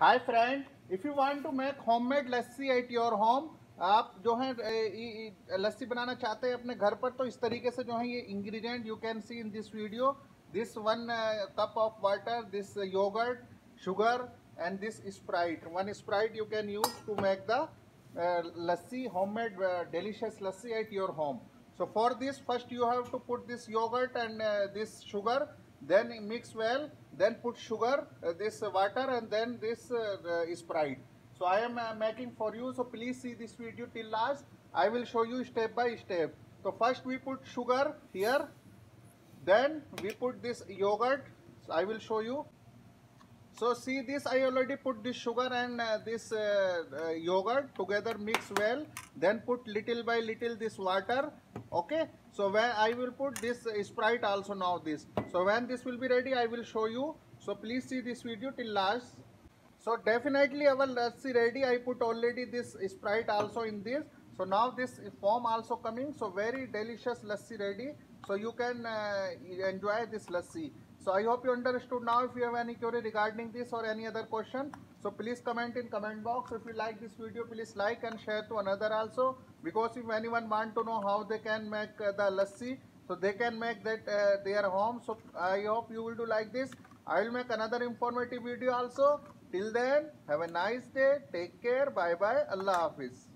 Hi friend if you want to make homemade lassi at your home आप जो है लस्सी बनाना चाहते हैं अपने घर पर तो इस तरीके से जो है ये ingredient you can see in this video this one cup of water this yogurt sugar and this Sprite one Sprite you can use to make the homemade uh, delicious lassi at your home. So for this first you have to put this yogurt and uh, this sugar then mix well then put sugar uh, this water and then this uh, uh, sprite. So i am uh, making for you so please see this video till last. I will show you step by step. So first we put sugar here then we put this yogurt. So i will show you so see this I already put this sugar and uh, this uh, uh, yogurt together mix well then put little by little this water okay? So when I will put this sprite also now this. So when this will be ready I will show you. So please see this video till last. So definitely our lassi ready. I put already this sprite also in this so now this foam also coming so very delicious lassi ready so you can uh, enjoy this lassi so I hope you understood now. If you have any query regarding this or any other question, so please comment in comment box. If you like this video, please like and share to another also. Because if anyone want to know how they can make uh, the lassi, so they can make that uh, their home. So I hope you will do like this. I will make another informative video also. Till then, have a nice day. Take care. Bye bye. Allah Hafiz.